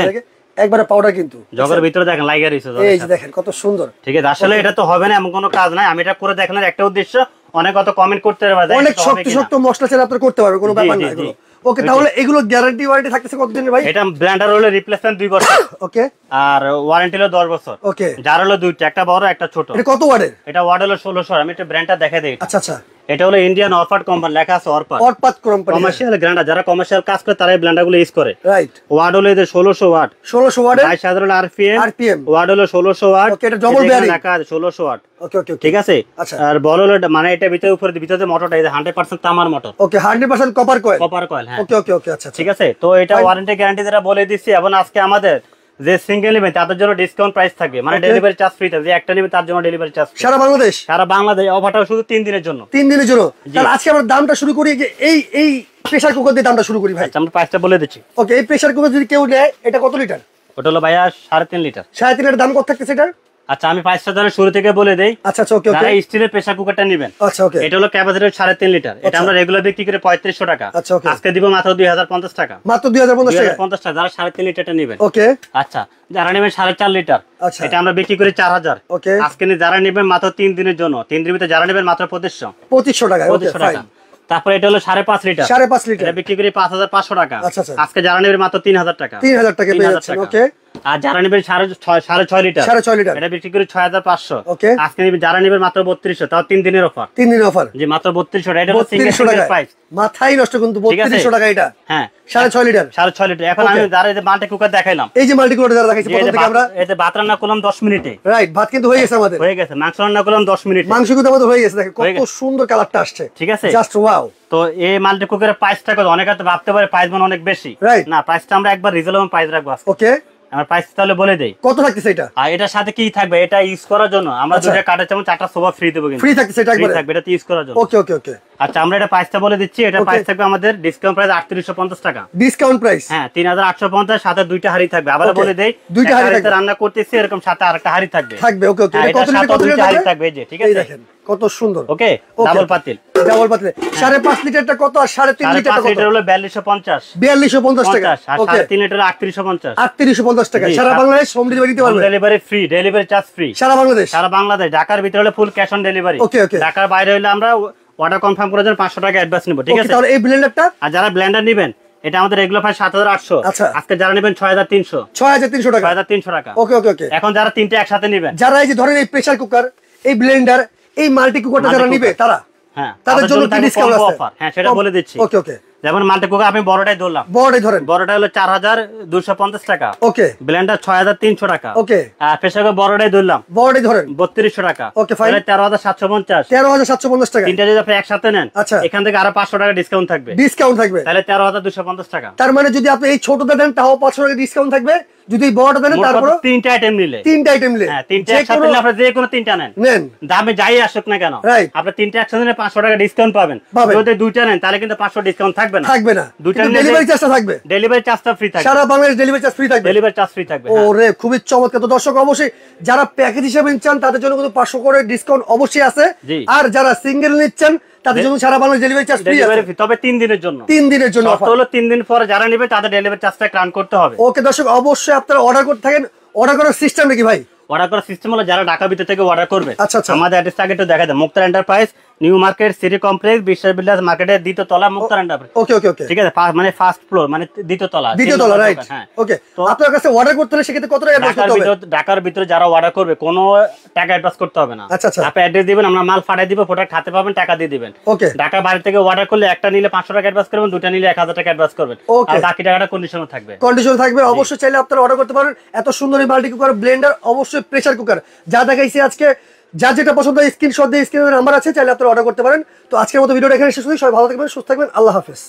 একবারে পাউডার কিন্তু। জগের ভিতরে দেখেন লাইগার রয়েছে জগের এই যে দেখেন কত সুন্দর। ঠিক আছে আসলে এটা তো হবে না এমন কোনো কাজ নাই। আমি এটা করে দেখানোর একটা উদ্দেশ্য অনেক কত কমেন্ট করতে পারে অনেক শক্ত শক্ত মশলা ছেড়ে আপনার করতে পারবে কোনো ব্যাপার না এগুলো। ওকে। তাহলে এগুলো গ্যারান্টি ওয়ারেন্টি থাকতেছে কতদিনের ভাই? এটা ব্ল্যান্ডার হলো রিপ্লেসমেন্ট দুই বছর। ওকে আর ওয়ারেন্টি হলো দশ বছর। ওকে যার হলো দুইটা একটা বড় একটা ছোট। এটা কত ওয়ার্ডের? এটা ওয়ার্ড হলো ষোলোশো আমি একটা ব্র্যান্ডটা দেখা দিই। আচ্ছা আচ্ছা। এটা হলো ইন্ডিয়ান অরপাট কোম্পানি লেখা আছে অরপাট অটপাত কোম্পানি কমার্শিয়াল গ্রান্ডার যারা কমার্শিয়াল কাজ করে তারা এই ব্ল্যান্ডারগুলো ইউজ করে। রাইট ওয়ার্ড হলো এদের ষোলোশো ওয়াট ষোলোশো ওয়ার্ডের বাইশ হাজার আরপিএম RPM ওয়ার্ড হলো ষোলোশো ওয়াট Okay, এটা double bearing। লেখা আছে ষোলোশো ওয়াট ওকে ওকে ওকে ঠিক আছে? আচ্ছা। আর বল হলো এটা- মানে এটা ভিতরে উপরে ভিতরে মোটরটা এই হান্ড্রেড পার্সেন্ট তামার motor okay hundred percent copper coil copper coil হ্যাঁ। ওকে ওকে ওকে আচ্ছা ঠিক আছে? তো এটা ওয়ারেন্টি গ্যারান্টি যারা বলে দিচ্ছি এবং আজকে আমাদের যে সিঙ্গেল নেবেন তাদের জন্য ডিসকাউন্ট প্রাইস থাকবে। মানে ডেলিভারি চার্জ ফ্রি থাকবে যে একটা নেবে তার জন্য ডেলিভারি চার্জ সারা বাংলাদেশ? সারা বাংলাদেশ অফারটা শুধু তিন দিনের জন্য। তিন দিনের জন্য? তাহলে আজকে আমরা দামটা শুরু করি যে এই এই প্রেসার কুকার দিয়ে দামটা শুরু করি ভাই। আচ্ছা আমরা প্রাইসটা বলে দিচ্ছি। ওকে এই প্রেসার কুকার যদি কেউ নেয় এটা কত লিটার ওটা হলো ভাইয়া সাড়ে তিন লিটার সাড়ে তিন লিটার দাম কত থাকতেছে এটার? আচ্ছা আমি প্রাইসটা তাহলে শুরু থেকে বলে দেই। আচ্ছা আচ্ছা ওকে যারা স্টিলের প্রেসার কুকারটা নেবেন আচ্ছা ওকে। এটা হলো ক্যাপাসিটি সাড়ে তিন লিটার এটা আচ্ছা। আমরা রেগুলার বিক্রি করে পঁয়ত্রিশশো টাকা। আচ্ছা. আজকে দিব মাত্র দুই হাজার পঞ্চাশ টাকা। মাত্র দুই হাজার পঞ্চাশ দুই টাকা হাজার পঞ্চাশ টাকা যারা সাড়ে তিন লিটারটা নেবেন। ওকে। আচ্ছা যারা নেবেন সাড়ে চার লিটার আচ্ছা। এটা আমরা বিক্রি করি চার হাজার। ওকে। আজকে যারা নেবেন মাত্র তিন দিনের জন্য। তিন দিনের ভিতরে যারা নেবেন মাত্র পঁচিশশো। পঁচিশশো টাকা ওকে পঁচিশশো টাকা। তারপরে এটা হলো সাড়ে পাঁচ লিটার সাড়ে পাঁচ লিটার বিক্রি করি পাঁচ হাজার পাঁচশো টাকা। আচ্ছা। আজকে যারা নেবেন মাত্র তিন হাজার টাকা। তিন হাজার টাকা পেয়ে যাচ্ছেন। ওকে। আর যারা নেবেন সাড়ে ছয় সাড়ে ছয় লিটার। সাড়ে ছয় লিটার। এটা বিক্রি করি ছয় হাজার পাঁচশো। ওকে। আজকে নেবেন যারা নেবেন মাত্র বত্রিশশো তাও তিন দিনের অফার। তিন দিন অফার। যে মাত্র বত্রিশশো এটা বত্রিশশো টাকা প্রাইস নষ্ট কিন্তু বত্রিশশো টাকা এটা। হ্যাঁ। সাড়ে ছয় লিটার। সাড়ে ছয় লিটার। এখন আমি. যারা যে মাল্টি কুকার দেখাইলাম। এই যে মাল্টিকুলার যারা দেখাইছি প্রথম থেকে আমরা যে ভাত রান্না করলাম দশ মিনিটে। রাইট ভাত কিন্তু হয়ে গেছে আমাদের। হয়ে গেছে। মাংস রান্না করলাম দশ মিনিটে। মাংস কিন্তু আমাদের হয়ে গেছে। হয়ে কত সুন্দর কালারটা আসছে। ঠিক আছে? জাস্ট ওয়াও তো এই মাল্টি কুকারের প্রাইসটা কত অনেকে তো ভাবতে পারে প্রাইস মানে অনেক বেশি। Right. না প্রাইসটা আমরা একবার রিজনেবল প্রাইস রাখব ওকে আমার প্রাইস তাহলে বলে দেই। কত থাকতেছে এটা? আর এটার সাথে কি থাকবে? এটা ইউজ করার জন্য আমরা আচ্ছা। দুটো কাটার চামচ চারটা সোফা ফ্রি দেবো কিন্তু। ফ্রি থাকতেছে এটা ফ্রি থাকবে এটা ইউজ করার জন্য। ওকে ওকে ওকে আচ্ছা আমরা এটা প্রাইসটা বলে দিচ্ছি। এটা. প্রাইস থাকবে আমাদের ডিসকাউন্ট প্রাইস আটত্রিশশো পঞ্চাশ টাকা। ডিসকাউন্ট প্রাইস হ্যাঁ সাথে দুইটা হাড়ি থাকবে। আবার বলে দেই দুইটা হাঁড়ি। রান্না করতেছি এরকম সাথে আরেকটা হাড়ি থাকবে। থাকবে ওকে ওকে হ্যাঁ, এটা কত লিটার কত দুইটা লিটার হাঁড়ি থাকবে এই যে ঠিক আছে? দেখেন কত সুন্দর। ওকে ডাবল পাতিল। ডাবল পাতলে। সাড়ে লিটারটা কত আর সাড়ে তিন সাড়ে লিটারটা কত? লিটার হলো বিয়াল্লিশশো পঞ্চাশ। বিয়াল্লিশশো পঞ্চাশ টাকা। আর ওকে লিটার আটত্রিশশো পঞ্চাশ। আটত্রিশশো পঞ্চাশ টাকা। সারা সারা- বাংলাদেশ হোম ডেলিভারি দিতে পারবে? Delivery free delivery charge free সারা বাংলাদেশ? সারা বাংলাদেশ ঢাকার ভিতরে হলে ফুল ক্যাশ অন ডেলিভারি. ঢাকার বাইরে হলে আমরা অর্ডার কনফার্ম করার জন্য পাঁচশো টাকা অ্যাডভান্স নেব ঠিক আছে? তাহলে এই ব্লেন্ডারটা আর যারা ব্লেন্ডার নেবেন এটা আমাদের রেগুলার প্রাইস সাত হাজার আটশো। আচ্ছা। আজকে যারা নেবেন ছয় হাজার তিনশো। ছয় হাজার তিনশো টাকা। ছয় হাজার তিনশো টাকা। ওকে ওকে ওকে এখন যারা তিনটে একসাথে নেবেন। যারা এই যে ধরেন এই প্রেসার কুকার এই ব্লেন্ডার এই মাল্টি কুকারটা যারা নিবে তারা? হ্যাঁ তাদের জন্য কি ডিসকাউন্ট আছে? অফার হ্যাঁ সেটা বলে দিচ্ছি। ওকে ওকে যেমন মাল্টি কুকার আমি বড়টাই ধরলাম। বড়টাই ধরেন। বড়টা হলো চার হাজার দুশো পঞ্চাশ টাকা। ওকে। ব্লেন্ডার ছয় হাজার তিনশো টাকা। ওকে। আর পেশাকে বড়টাই ধরলাম। বড়টাই ধরেন। বত্রিশশো টাকা। ওকে ফাইনাল তেরো হাজার সাতশো পঞ্চাশ। তেরো হাজার সাতশো পঞ্চাশ টাকা। তিনটা যদি আপনি একসাথে নেন আচ্ছা। এখান থেকে আরও পাঁচশো টাকা ডিসকাউন্ট থাকবে। ডিসকাউন্ট থাকবে। তাহলে তেরো হাজার দুশো পঞ্চাশ টাকা। তার মানে যদি আপনি এই ছোটটা দেন তাও পাঁচশো টাকা ডিসকাউন্ট থাকবে। যদি বড়টা দেন তারপরে তিনটা আইটেম নিলে। তিনটা আইটেম নিলে। হ্যাঁ তিনটা একসাথে নিলে আপনার যে কোনো তিনটা নেন। নেন। দামে যাই আসুক না কেন আপনি তিনটা একসাথে নিলে পাঁচশো টাকা ডিসকাউন্ট পাবেন। যদি দুইটা নেন তাহলে কিন্তু পাঁচশো ডিসকাউন্ট থাকবে না। থাকবে না। দুইটা নিলে ডেলিভারি চার্জটা থাকবে। ডেলিভারি চার্জটা ফ্রি থাকবে। সারা বাংলাদেশ ডেলিভারি চার্জ ফ্রি থাকবে। ডেলিভারি চার্জ ফ্রি থাকবে হ্যাঁ। খুবই চমৎকার। তো দর্শক অবশ্যই যারা প্যাকেজ হিসেবে নিচ্ছেন তাদের জন্য কিন্তু পাঁচশো করে ডিসকাউন্ট অবশ্যই আছে। আর যারা সিঙ্গেল নিচ্ছেন তাদের জন্য সারা বাংলাদেশ ডেলিভারি চার্জ ফ্রি আছে। তবে তিন দিনের জন্য। তিন দিনের জন্য অফার। হলো তিন দিন পরে যারা নেবে তাদের ডেলিভারি চার্জটা ক্লান করতে হবে। ওকে দর্শক অবশ্যই আপনারা অর্ডার করতে থাকেন। অর্ডার করার সিস্টেম নাকি ভাই? অর্ডার করার সিস্টেম হলো যারা ঢাকা ভিতর থেকে অর্ডার করবে। আচ্ছা, আচ্ছা। আমাদের অ্যাড্রেসটা আগে একটু দেখা দেয় Muktar enterprise new market city complex Biswas মার্কেটের দ্বিতীয় তলা মুক্তার ওকে ওকে ওকে। ঠিক আছে মানে ফার্স্ট ফ্লোর মানে দ্বিতীয় তলা দ্বিতীয় তলা রাইট হ্যাঁ। ওকে তো আপনার কাছে অর্ডার করতে হলে সেক্ষেত্রে কত টাকা অ্যাডভান্স করতে হবে? ঢাকার ভিতরে যারা অর্ডার করবে কোনো টাকা অ্যাডভান্স করতে হবে না। আচ্ছা, আচ্ছা। আপনি অ্যাড্রেস দিবেন আমরা মাল পাঠিয়ে দিব প্রোডাক্ট হাতে পাবেন টাকা দিয়ে দিবেন। ওকে। ঢাকা বাড়ি থেকে অর্ডার করলে একটা নিলে পাঁচশো টাকা অ্যাডভান্স করবেন দুটা নিলে এক হাজার টাকা অ্যাডভান্স করবেন. আর বাকি টাকাটা কন্ডিশনে থাকবে। কন্ডিশন থাকবে অবশ্যই চাইলে আপনারা অর্ডার করতে পারেন। এত সুন্দর এই মাল্টি কুকার ব্লেন্ডার অবশ্যই প্রেসার কুকার যা দেখাইছি আজকে যার যেটা পছন্দ স্ক্রিনশট দিয়ে স্ক্রিনের নাম্বার আছে, চাইলে আপনারা অর্ডার করতে পারেন। তো আজকের মতো ভিডিওটা এখানে শেষ হয়ে সবাই ভালো থাকবেন, সুস্থ থাকবেন। আল্লাহ হাফেজ।